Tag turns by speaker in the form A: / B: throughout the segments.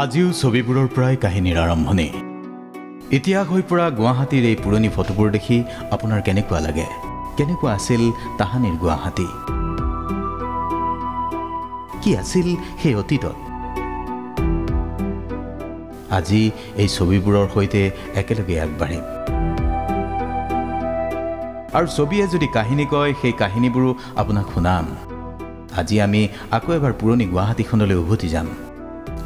A: আজিও ছবিবোৰৰ পৰাই কাহিনীৰ আৰম্ভণি। ইতিহাস হৈ পৰা গুৱাহাটীৰ এই পুৰণি ফটোবোৰ দেখি আপোনাৰ কেনেকুৱা লাগে? কেনেকুৱা আছিল তাহানিৰ গুৱাহাটী? কি আছিল সেই অতীতত? আজি এই ছবিবোৰৰ সৈতে একেলগে আগবাঢ়িম। আৰু ছবিয়ে যদি কাহিনী কয় সেই কাহিনীবোৰো আপোনাক শুনাম। আজি আমি আকৌ এবাৰ পুৰণি গুৱাহাটীখনলৈ উভতি যাম।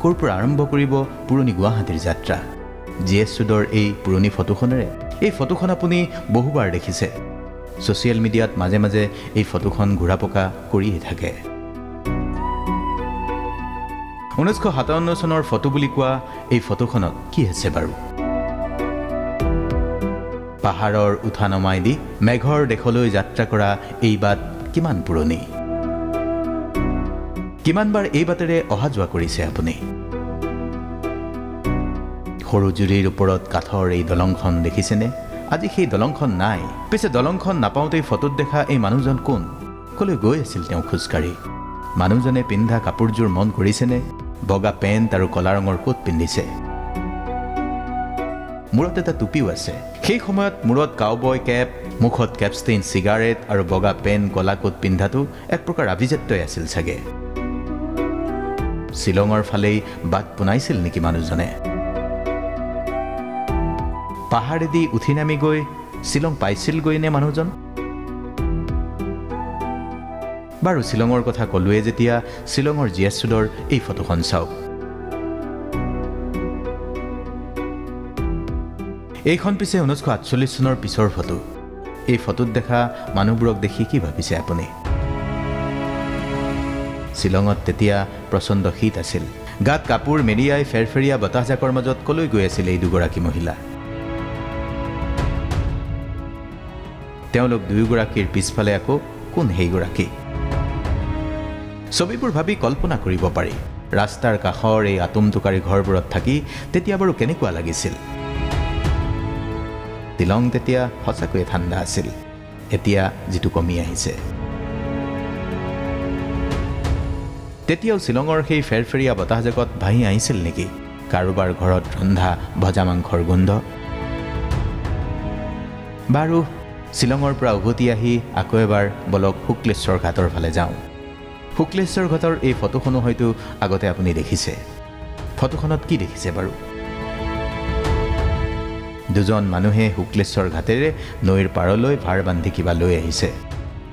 A: ক'ৰ পৰা আৰম্ভ কৰিব পুৰণি গুৱাহাটীৰ যাত্ৰা? জি এছ চুডৰ এই পুৰণি ফটোখনেৰে এই ফটোখন আপুনি বহুবাৰ দেখিছে। ছ'চিয়েল মিডিয়াত মাজে মাজে এই ফটোখন ঘূৰা পকা কৰিয়েই থাকে। ঊনৈছশ সাতাৱন্ন চনৰ ফটো বুলি কোৱা এই ফটোখনত কি আছে বাৰু? পাহাৰৰ উঠা নমাই দি মেঘৰ দেশলৈ যাত্ৰা কৰা এই বাট কিমান পুৰণি? কিমানবাৰ এই বাটেৰে অহা যোৱা কৰিছে আপুনি? সৰু জুৰিৰ ওপৰত কাঠৰ এই দলংখন দেখিছেনে? আজি সেই দলংখন নাই। পিছে দলংখন নাপাওঁতেই ফটোত দেখা এই মানুহজন কোন? কলৈ গৈ আছিল তেওঁ খোজকাঢ়ি? মানুহজনে পিন্ধা কাপোৰযোৰ মন কৰিছেনে? বগা পেণ্ট আৰু কলা ৰঙৰ কোট পিন্ধিছে। মূৰত এটা টুপিও আছে। সেই সময়ত মূৰত কাউবয় কেপ মুখত কেপষ্টেইন চিগাৰেট আৰু বগা পেণ্ট কলা কোট পিন্ধাটো এক প্ৰকাৰ আভিজাত্যই আছিল চাগে। শ্বিলঙৰ ফালেই বাট পোনাইছিল নেকি মানুহজনে? পাহাৰেদি উঠি নামি গৈ শ্বিলং পাইছিলগৈ নে মানুহজন? বাৰু শ্বিলঙৰ কথা ক'লোৱে যেতিয়া শ্বিলঙৰ জি চুডৰ এই ফটোখন চাওক। এইখন পিছে ঊনৈছশ আঠচল্লিছ চনৰ পিছৰ ফটো। এই ফটোত দেখা মানুহবোৰক দেখি কি ভাবিছে আপুনি? শ্বিলঙত তেতিয়া প্ৰচণ্ড শীত আছিল। গাত কাপোৰ মেৰিয়াই ফেৰফেৰীয়া বতাহজাকৰ মাজত কলৈ গৈ আছিল এই দুগৰাকী মহিলা? তেওঁলোক দুয়োগৰাকীৰ পিছফালে আকৌ কোন সেইগৰাকী? ছবিবোৰ ভাবি কল্পনা কৰিব পাৰি। ৰাস্তাৰ কাষৰ এই আটোমটোকাৰী ঘৰবোৰত থাকি তেতিয়া বাৰু কেনেকুৱা লাগিছিল? শ্বিলং তেতিয়া সঁচাকৈয়ে ঠাণ্ডা আছিল। এতিয়া যিটো কমি আহিছে। তেতিয়াও শ্বিলঙৰ সেই ফেৰফেৰীয়া বতাহজাকত ভাহি আহিছিল নেকি? কাৰোবাৰ ঘৰত ৰন্ধা ভজা মাংসৰ গোন্ধ? বাৰু শ্বিলঙৰ পৰা উভতি আহি আকৌ এবাৰ বলক শুক্লেশ্বৰ ঘাটৰ ফালে যাওঁ। শুক্লেশ্বৰ ঘাটৰ এই ফটোখনো হয়তো আগতে আপুনি দেখিছে। ফটোখনত কি দেখিছে বাৰু? দুজন মানুহে শুক্লেশ্বৰ ঘাটেৰে নৈৰ পাৰলৈ ভাৰ বান্ধি কিবা লৈ আহিছে।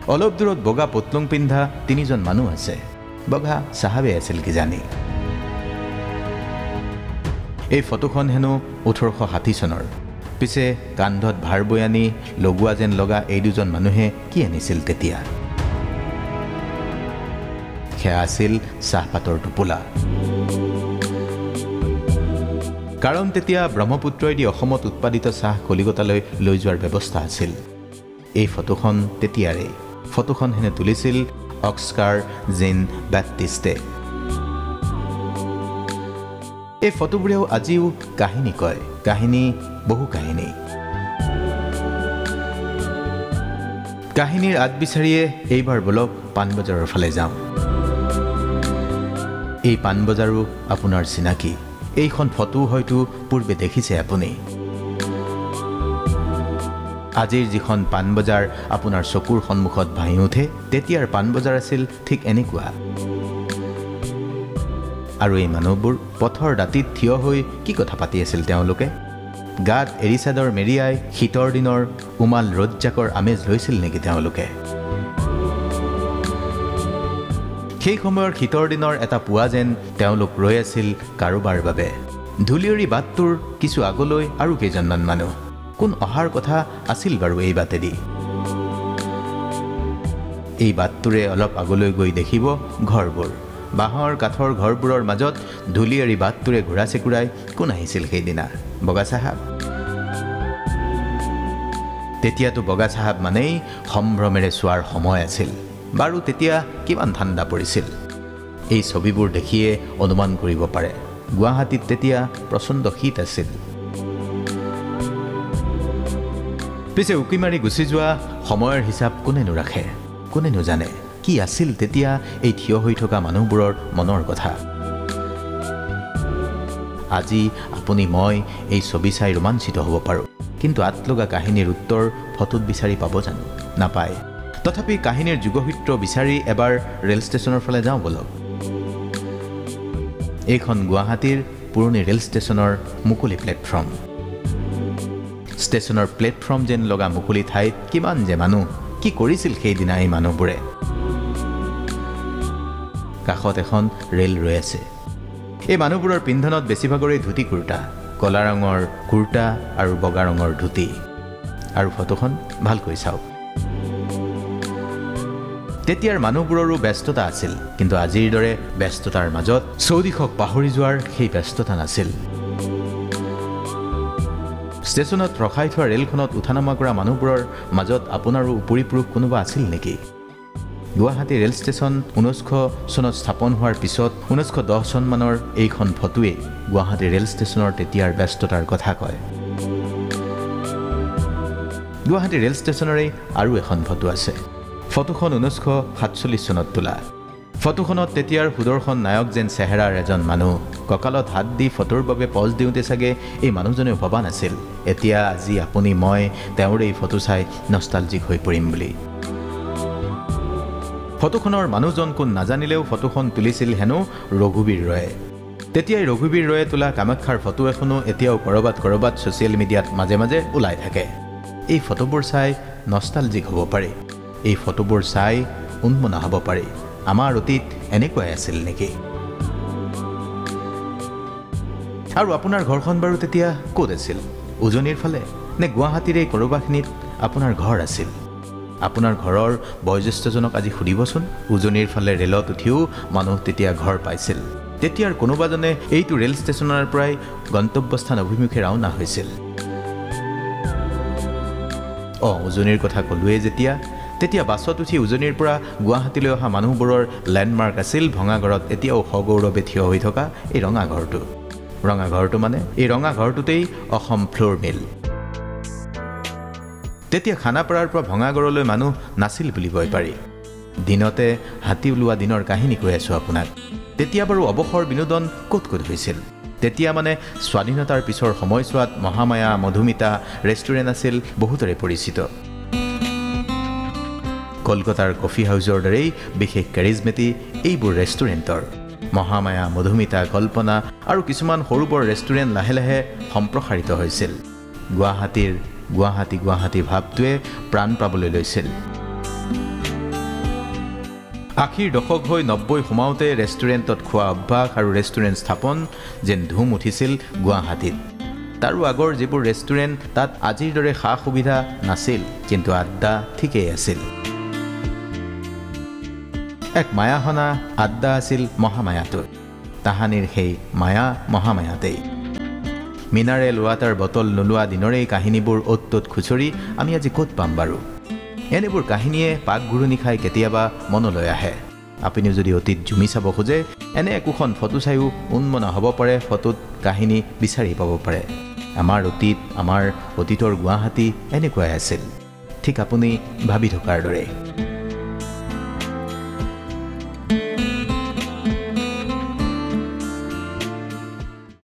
A: অলপ দূৰত বগা পটলুং পিন্ধা তিনিজন মানুহ আছে। বগা চাহাবে আছিল কিজানি। এই ফটোখন হেনো ওঠৰশ ষাঠি চনৰ। পিছে কান্ধত ভাৰ বৈ আনি লগোৱা যেন লগা এই দুজন মানুহে কি আনিছিল তেতিয়া? সেয়া আছিল চাহপাতৰ টোপোলা। কাৰণ তেতিয়া ব্ৰহ্মপুত্ৰইদি অসমত উৎপাদিত চাহ কলিকতালৈ লৈ যোৱাৰ ব্যৱস্থা আছিল। এই ফটোখন তেতিয়াৰে। ফটোখন হেনে তুলিছিল অক্সকাৰ জিন বেপ্টিষ্টে এই ফটোবোৰেও আজিও কাহিনী কয়। কাহিনী বহু কাহিনী কাহিনীৰ আগ বিচাৰিয়ে এইবাৰ বলক পাণবজাৰৰ ফালে যাওঁ এই পাণবজাৰো আপোনাৰ চিনাকি। এইখন ফটো হয়তো পূৰ্বে দেখিছে আপুনি। আজিৰ যিখন পাণবজাৰ আপোনাৰ চকুৰ সন্মুখত ভাহি উঠে তেতিয়াৰ পাণবজাৰ আছিল ঠিক এনেকুৱা। আৰু এই মানুহবোৰ পথৰ দাঁতিত থিয় হৈ কি কথা পাতি আছিল তেওঁলোকে? গাত এৰিচাদৰ মেৰিয়াই শীতৰ দিনৰ উমাল ৰ'দজাকৰ আমেজ লৈছিল নেকি তেওঁলোকে? সেই সময়ৰ শীতৰ দিনৰ এটা পুৱা যেন তেওঁলোক ৰৈ আছিল কাৰোবাৰ বাবে। ধূলিয়ৰী বাটটোৰ কিছু আগলৈ আৰু কেইজনমান মানুহ। কোন অহাৰ কথা আছিল বাৰু এই বাটেদি? এই বাটটোৰে অলপ আগলৈ গৈ দেখিব ঘৰবোৰ। বাঁহৰ কাঠৰ ঘৰবোৰৰ মাজত ধূলিয়াৰী বাটটোৰে ঘূৰা চেকুৰাই কোন আহিছিল সেইদিনা? বগা চাহাব? তেতিয়াতো বগা চাহাব মানেই সম্ভ্ৰমেৰে চোৱাৰ সময় আছিল। বাৰু তেতিয়া কিমান ঠাণ্ডা পৰিছিল? এই ছবিবোৰ দেখিয়ে অনুমান কৰিব পাৰে। গুৱাহাটীত তেতিয়া প্ৰচণ্ড শীত আছিল। পিছে উকি মাৰি গুচি যোৱা সময়ৰ হিচাপ কোনেনো ৰাখে কোনেনো জানে কি আছিল তেতিয়া এই থিয় হৈ থকা মানুহবোৰৰ মনৰ কথা? আজি আপুনি মই এই ছবি চাই ৰোমাঞ্চিত হ'ব পাৰোঁ কিন্তু আতলগা কাহিনীৰ উত্তৰ ফটোত বিচাৰি পাব জানো? নাপায়। তথাপি কাহিনীৰ যুগসূত্ৰ বিচাৰি এবাৰ ৰেল ষ্টেচনৰ ফালে যাওঁ বলক। এইখন গুৱাহাটীৰ পুৰণি ৰেল ষ্টেচনৰ মুকলি প্লেটফৰ্ম। ষ্টেচনৰ প্লেটফৰ্ম যেন লগা মুকলি ঠাইত কিমান যে মানুহ কি কৰিছিল সেইদিনা এই মানুহবোৰে? কাষত এখন ৰেল ৰৈ আছে। এই মানুহবোৰৰ পিন্ধনত বেছিভাগৰে ধুতি কুৰ্তা কলা ৰঙৰ কুৰ্তা আৰু বগা ৰঙৰ ধুতি। আৰু ফটোখন ভালকৈ চাওক। তেতিয়াৰ মানুহবোৰৰো ব্যস্ততা আছিল কিন্তু আজিৰ দৰে ব্যস্ততাৰ মাজত চৌদিশক পাহৰি যোৱাৰ সেই ব্যস্ততা নাছিল। ষ্টেচনত ৰখাই থোৱা ৰেলখনত উঠা নমা কৰা মানুহবোৰৰ মাজত আপোনাৰো উপৰি পুৰুষ কোনোবা আছিল নেকি? গুৱাহাটী ৰেল ষ্টেচন ঊনৈছশ চনত স্থাপন হোৱাৰ পিছত ঊনৈছশ দহ চনমানৰ এইখন ফটোৱে গুৱাহাটী ৰেল ষ্টেচনৰ তেতিয়াৰ ব্যস্ততাৰ কথা কয়। গুৱাহাটী ৰেল ষ্টেচনৰে আৰু এখন ফটো আছে। ফটোখন ঊনৈছশ সাতচল্লিছ চনত তোলা। ফটোখনত তেতিয়াৰ সুদৰ্শন নায়ক যেন চেহেৰাৰ এজন মানুহ। কঁকালত হাত দি ফটোৰ বাবে পজ দিওঁতে চাগে এই মানুহজনেও ভবা নাছিল। এতিয়া আজি আপুনি মই তেওঁৰ এই ফটো চাই নষ্টালজিক হৈ পৰিম বুলি। ফটোখনৰ মানুহজন কোন নাজানিলেও ফটোখন তুলিছিল হেনো ৰঘুবীৰ ৰয়ে। তেতিয়াই ৰঘুবীৰ ৰয়ে তোলা কামাখ্যাৰ ফটো এখনো এতিয়াও ক'ৰবাত ক'ৰবাত ছ'চিয়েল মিডিয়াত মাজে মাজে ওলাই থাকে। এই ফটোবোৰ চাই নষ্টালজিক হ'ব পাৰে। এই ফটোবোৰ চাই উন্মনা হ'ব পাৰে। আমাৰ অতীত এনেকুৱাই আছিল নেকি? আৰু আপোনাৰ ঘৰখন বাৰু তেতিয়া ক'ত আছিল? উজনিৰ ফালে নে গুৱাহাটীৰ ক'ৰবাখিনিত আপোনাৰ ঘৰ আছিল? আপোনাৰ ঘৰৰ বয়োজ্যেষ্ঠজনক আজি সুধিবচোন। উজনিৰ ফালে ৰেলত উঠিও মানুহ তেতিয়া ঘৰ পাইছিল। তেতিয়াৰ কোনোবাজনে এইটো ৰেল ষ্টেচনৰ পৰাই গন্তব্যস্থান অভিমুখে ৰাওনা হৈছিল। অঁ উজনিৰ কথা ক'লোৱেই যেতিয়া। তেতিয়া বাছত উঠি উজনিৰ পৰা গুৱাহাটীলৈ অহা মানুহবোৰৰ লেণ্ডমাৰ্ক আছিল ভঙাঘৰত এতিয়াও সগৌৰৱে থিয় হৈ থকা এই ৰঙা ঘৰটো ৰঙা ঘৰটো মানে? এই ৰঙা ঘৰটোতেই অসম ফ্ল'ৰ মিল। তেতিয়া খানাপাৰাৰ পৰা ভঙাগড়লৈ মানুহ নাছিল বুলিবই পাৰি। দিনতে হাতী ওলোৱা দিনৰ কাহিনী কৈ আছোঁ আপোনাক। তেতিয়া বাৰু অৱসৰ বিনোদন ক'ত ক'ত হৈছিল? তেতিয়া মানে স্বাধীনতাৰ পিছৰ সময়ছোৱাত মহামায়া মধুমিতা ৰেষ্টুৰেণ্ট আছিল বহুতৰে পৰিচিত। কলকাতাৰ কফি হাউচৰ দৰেই বিশেষ কেৰিজমেটি এইবোৰ ৰেষ্টুৰেণ্টৰ। মহামায়া মধুমিতা কল্পনা আৰু কিছুমান সৰু বৰ ৰেষ্টুৰেণ্ট লাহে লাহে সম্প্ৰসাৰিত হৈছিল। গুৱাহাটীৰ গুৱাহাটী গুৱাহাটী ভাৱটোৱে প্ৰাণ পাবলৈ লৈছিল। আশীৰ দশক হৈ নব্বৈ সোমাওঁতে ৰেষ্টুৰেণ্টত খোৱা অভ্যাস আৰু ৰেষ্টুৰেণ্ট স্থাপন যেন ধুম উঠিছিল গুৱাহাটীত। তাৰো আগৰ যিবোৰ ৰেষ্টুৰেণ্ট তাত আজিৰ দৰে সা সুবিধা নাছিল কিন্তু আড্ডা ঠিকেই আছিল। এক মায়াহনা আড্ডা আছিল মহামায়াটোত তাহানিৰ সেই মায়া মহামায়াতেই। মিনাৰেল ৱাটাৰ বটল নোলোৱা দিনৰেই কাহিনীবোৰ অ'ত ত'ত খুচৰি আমি আজি ক'ত পাম বাৰু? এনেবোৰ কাহিনীয়ে পাক ঘূৰণি খাই কেতিয়াবা মনলৈ আহে। আপুনিও যদি অতীত জুমি চাব খোজে এনে একোখন ফটো চায়ো উন্মনা হ'ব পাৰে ফটোত কাহিনী বিচাৰি পাব পাৰে। আমাৰ অতীত আমাৰ অতীতৰ গুৱাহাটী এনেকুৱাই আছিল। ঠিক আপুনি ভাবি থকাৰ দৰে